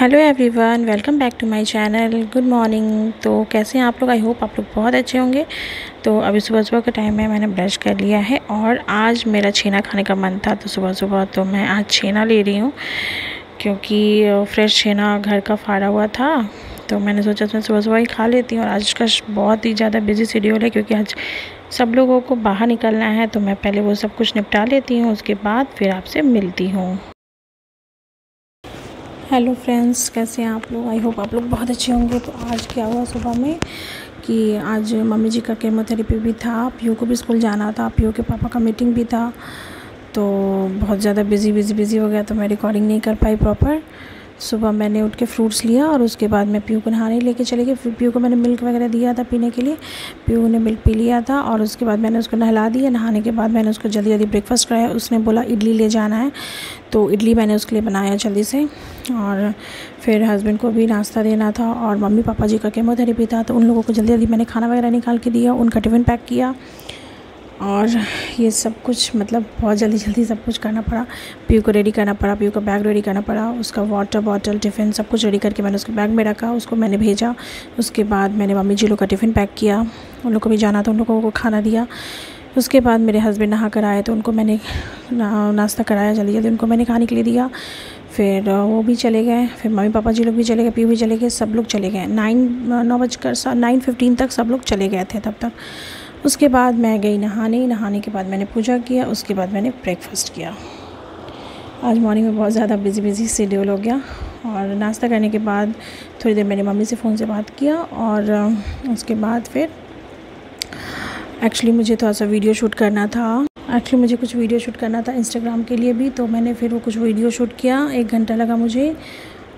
Hello everyone welcome back to my channel good morning तो कैसे हैं आप लोग? आई होप आप लोग बहुत अच्छे होंगे। तो अभी सुबह सुबह का टाइम है, मैंने ब्रश कर लिया है और आज मेरा छेना खाने का मन था। तो सुबह सुबह तो मैं आज छेना ले रही हूँ, क्योंकि फ्रेश छेना घर का फाड़ा हुआ था। तो मैंने सोचा मैं सुबह सुबह ही खा लेती हूँ और आज का बहुत ही ज़्यादा बिज़ी शेड्यूल है, क्योंकि आज सब लोगों को बाहर निकलना है। तो मैं पहले वो सब कुछ निपटा लेती हूँ, उसके बाद फिर आपसे मिलती हूँ। हेलो फ्रेंड्स कैसे हैं आप लोग? आई होप आप लोग बहुत अच्छे होंगे। तो आज क्या हुआ सुबह में कि आज मम्मी जी का केमोथेरेपी भी था पीयू को भी स्कूल जाना था पीयू के पापा का मीटिंग भी था। तो बहुत ज़्यादा बिज़ी बिज़ी बिज़ी हो गया तो मैं रिकॉर्डिंग नहीं कर पाई प्रॉपर सुबह मैंने उठ के फ्रूट्स लिया और उसके बाद मैं पीयू को नहाने लेके चले गई। फिर पीयू को मैंने मिल्क वगैरह दिया था पीने के लिए। पीयू ने मिल्क पी लिया था और उसके बाद मैंने उसको नहला दिया। नहाने के बाद मैंने उसको जल्दी जल्दी ब्रेकफास्ट कराया। उसने बोला, इडली ले जाना है। तो इडली मैंने उसके लिए बनाया जल्दी से। और फिर हस्बैंड को भी नाश्ता देना था और मम्मी पापा जी का केमोथेरेपी था। तो उन लोगों को जल्दी जल्दी मैंने खाना वगैरह निकाल के दिया, उनका टिफ़िन पैक किया। और ये सब कुछ मतलब बहुत जल्दी जल्दी सब कुछ करना पड़ा। पीयू को रेडी करना पड़ा, पीयू का बैग रेडी करना पड़ा, उसका वाटर बॉटल टिफ़िन सब कुछ रेडी करके मैंने उसके बैग में रखा, उसको मैंने भेजा। उसके बाद मैंने मम्मी जी लोग का टिफ़िन पैक किया, उन लोग को भी जाना था, उन लोगों को खाना दिया। उसके बाद मेरे हस्बैंड नहा कर आए तो उनको मैंने नाश्ता कराया जल्दी जल्दी, उनको मैंने खाने के लिए दिया। फिर वो भी चले गए, फिर मम्मी पापा जी लोग भी चले गए पी भी चले गए, सब लोग चले गए। नाइन नौ बजकर नाइन फिफ्टीन तक सब लोग चले गए थे तब तक। उसके बाद मैं गई नहाने। नहाने के बाद मैंने पूजा किया, उसके बाद मैंने ब्रेकफास्ट किया। आज मॉर्निंग में बहुत ज़्यादा बिज़ी बिज़ी शेड्यूल हो गया और नाश्ता करने के बाद थोड़ी देर मैंने मम्मी से फ़ोन से बात किया और उसके बाद फिर एक्चुअली मुझे थोड़ा सा वीडियो शूट करना था। एक्चुअली मुझे कुछ वीडियो शूट करना था इंस्टाग्राम के लिए भी तो मैंने फिर वो कुछ वीडियो शूट किया। एक घंटा लगा मुझे।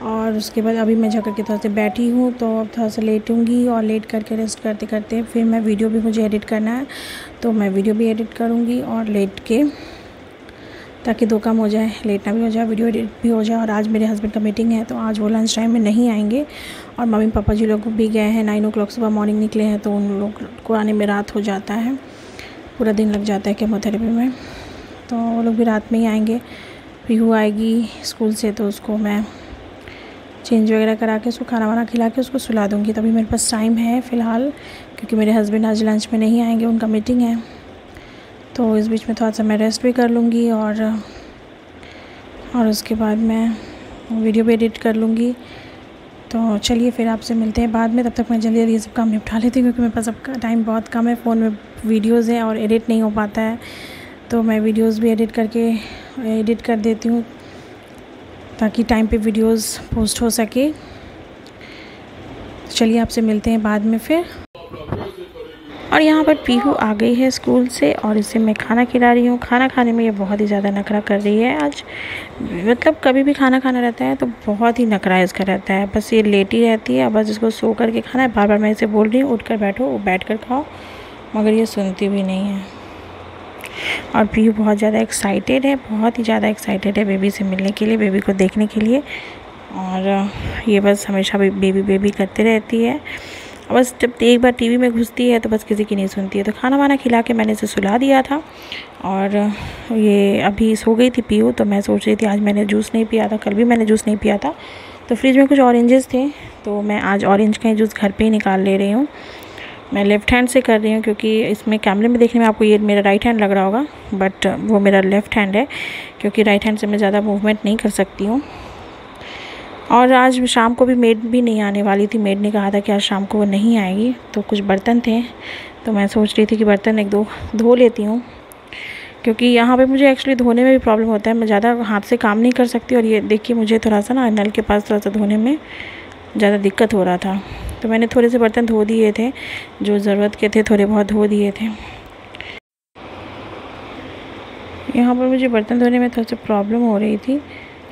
और उसके बाद अभी मैं जा कर के थोड़ा सा बैठी हूँ तो अब थोड़ा सा लेटूँगी और लेट करके रेस्ट करते करते फिर मैं वीडियो भी मुझे एडिट करना है तो मैं वीडियो भी एडिट करूँगी और लेट के, ताकि दो काम हो जाए लेटना भी हो जाए वीडियो एडिट भी हो जाए, और आज मेरे हस्बैंड का मीटिंग है तो आज वो लंच टाइम में नहीं आएँगे, और मम्मी पापा जी लोग भी गए हैं नाइन ओ सुबह मॉर्निंग निकले हैं तो उन लोग को आने में रात हो जाता है, पूरा दिन लग जाता है केमोथेरेपी में तो वो लोग भी रात में ही आएँगे पीहू आएगी स्कूल से तो उसको मैं चेंज वगैरह करा के उसको खाना वाना खिला के उसको सुला दूँगी। तभी मेरे पास टाइम है फ़िलहाल, क्योंकि मेरे हस्बैंड आज लंच में नहीं आएँगे, उनका मीटिंग है। तो इस बीच में थोड़ा सा मैं रेस्ट भी कर लूँगी और और उसके बाद मैं वीडियो भी एडिट कर लूँगी। तो चलिए फिर आपसे मिलते हैं बाद में, तब तक मैं जल्दी जल्दी ये सब काम निपटा लेती हूँ, क्योंकि मेरे पास सबका टाइम बहुत कम है फ़ोन में वीडियोज़ हैं और एडिट नहीं हो पाता है। तो मैं वीडियोज़ भी एडिट करके एडिट कर देती हूँ। ताकि टाइम पे वीडियोस पोस्ट हो सके। चलिए आपसे मिलते हैं बाद में फिर। और यहाँ पर पीहू आ गई है स्कूल से और इसे मैं खाना खिला रही हूँ। खाना खाने में ये बहुत ही ज़्यादा नखरा कर रही है आज। मतलब कभी भी खाना खाना रहता है तो बहुत ही नखरा इसका रहता है। बस ये लेटी रहती है, बस इसको सो करके खाना है। बार बार मैं इसे बोल रही हूँ उठ कर बैठो बैठ कर खाओ, मगर ये सुनती भी नहीं है। और प्रियू बहुत ज़्यादा एक्साइटेड है, बहुत ही ज़्यादा एक्साइटेड है बेबी से मिलने के लिए बेबी को देखने के लिए। और ये बस हमेशा बेबी बेबी करते रहती है। बस जब एक बार टीवी में घुसती है तो बस किसी की नहीं सुनती है। तो खाना वाना खिला के मैंने इसे सुला दिया था। और ये अभी सो गई थी पीयू तो मैं सोच रही थी आज मैंने जूस नहीं पिया था, कल भी मैंने जूस नहीं पिया था। तो फ्रिज में कुछ ऑरेंजेस थे तो मैं आज ऑरेंज का जूस घर पे ही निकाल ले रही हूँ। मैं लेफ़्ट हैंड से कर रही हूँ क्योंकि इसमें कैमरे में देखने में आपको ये मेरा राइट हैंड लग रहा होगा बट वो मेरा लेफ़्ट हैंड है क्योंकि राइट हैंड से मैं ज़्यादा मूवमेंट नहीं कर सकती हूँ। और आज शाम को भी मेड भी नहीं आने वाली थी। मेड ने कहा था कि आज शाम को वो नहीं आएगी तो कुछ बर्तन थे तो मैं सोच रही थी कि बर्तन एक दो धो लेती हूँ। क्योंकि यहाँ पे मुझे एक्चुअली धोने में भी प्रॉब्लम होता है। मैं ज़्यादा हाथ से काम नहीं कर सकती और ये देखिए मुझे थोड़ा सा ना नल के पास थोड़ा सा धोने में ज़्यादा दिक्कत हो रहा था। तो मैंने थोड़े से बर्तन धो दिए थे, जो ज़रूरत के थे, थोड़े बहुत धो दिए थे। यहाँ पर मुझे बर्तन धोने में थोड़ा सा प्रॉब्लम हो रही थी,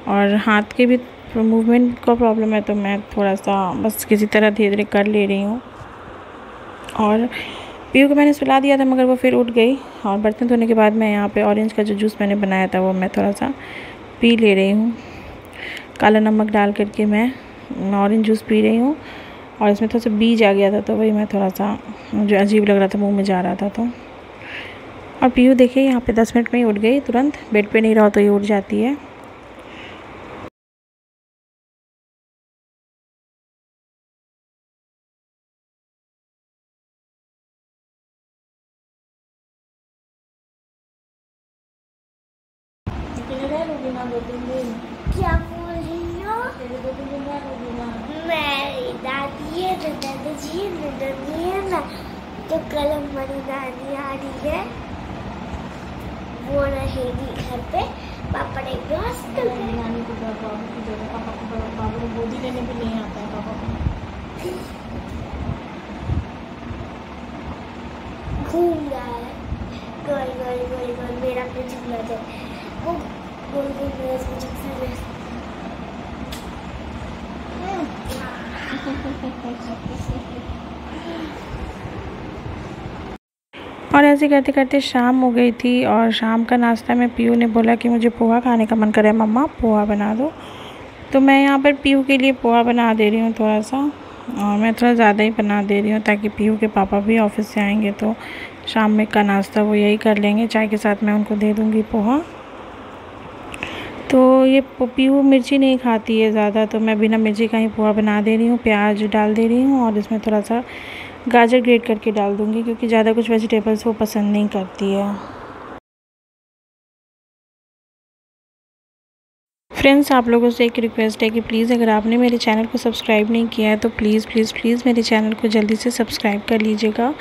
और हाथ के भी मूवमेंट का प्रॉब्लम है तो मैं थोड़ा सा बस किसी तरह धीरे धीरे कर ले रही हूँ। और पीयू को मैंने सुला दिया था, मगर वो फिर उठ गई, और बर्तन धोने के बाद मैं यहाँ पे ऑरेंज का जो जूस मैंने बनाया था, वो मैं थोड़ा सा पी ले रही हूँ। काला नमक डाल करके मैं ऑरेंज जूस पी रही हूँ और इसमें थोड़ा सा बीज आ गया था तो वही मैं थोड़ा सा मुझे अजीब लग रहा था मुँह में जा रहा था तो। और पीयू देखिए यहाँ पे दस मिनट में ही उठ गई तुरंत बेड पे नहीं रहो तो ये उठ जाती है। क्या बोल रही हो? दादी है ना दादाजी है है ना तो कल हमारी नानी आ रही है वो रहेगी घर पे पापा ने हॉस्पिटल नानी को बाबू की जगह पापा को बाबू गोदी लेने भी नहीं आता है पापा को घूम रहा है गोल गोल गोल गोल मेरा पे झूला है वो गोल गोल मेरा झूला है और ऐसे करते करते शाम हो गई थी और शाम का नाश्ता में पीयू ने बोला कि मुझे पोहा खाने का मन कर मम्मा, पोहा बना दो। तो मैं यहाँ पर पीयू के लिए पोहा बना दे रही हूँ थोड़ा सा और मैं थोड़ा ज़्यादा ही बना दे रही हूँ ताकि पीयू के पापा भी ऑफ़िस से आएँगे तो शाम में का नाश्ता वो यही कर लेंगे। चाय के साथ मैं उनको दे दूँगी पोहा। तो ये पीयू मिर्ची नहीं खाती है ज़्यादा तो मैं बिना मिर्ची का ही पोहा बना दे रही हूँ, प्याज डाल दे रही हूँ और इसमें थोड़ा सा गाजर ग्रेट करके डाल दूँगी क्योंकि ज़्यादा कुछ वेजिटेबल्स वो पसंद नहीं करती है। फ्रेंड्स, आप लोगों से एक रिक्वेस्ट है कि प्लीज़ अगर आपने मेरे चैनल को सब्सक्राइब नहीं किया है तो प्लीज़ प्लीज़ प्लीज़ मेरे चैनल को जल्दी से सब्सक्राइब कर लीजिएगा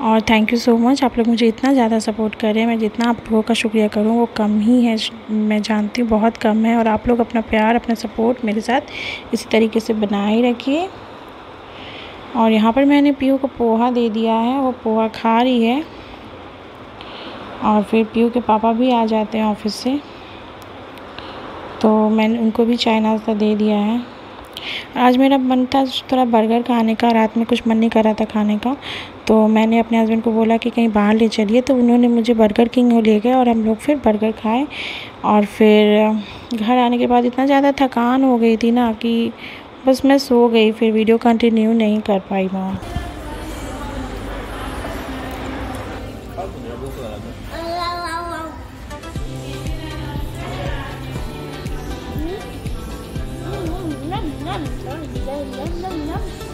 और थैंक यू सो मच आप लोग मुझे इतना ज़्यादा सपोर्ट कर रहे हैं। मैं जितना आप लोगों का शुक्रिया करूँ, वो कम ही है। मैं जानती हूँ बहुत कम है और आप लोग अपना प्यार, अपना सपोर्ट मेरे साथ इसी तरीके से बनाए रखिए। और यहाँ पर मैंने पीयू को पोहा दे दिया है। वो पोहा खा रही है। और फिर पीयू के पापा भी आ जाते हैं ऑफ़िस से। तो मैंने उनको भी चाय नाश्ता दे दिया है। आज मेरा मन था थोड़ा बर्गर खाने का, रात में कुछ मन नहीं कर रहा था खाने का। तो मैंने अपने हस्बैंड को बोला कि कहीं बाहर ले चलिए तो उन्होंने मुझे बर्गर किंग ले गए और हम लोग फिर बर्गर खाए और फिर घर आने के बाद इतना ज़्यादा थकान हो गई थी ना कि बस मैं सो गई फिर वीडियो कंटिन्यू नहीं कर पाई मैं num, num, num, num, num.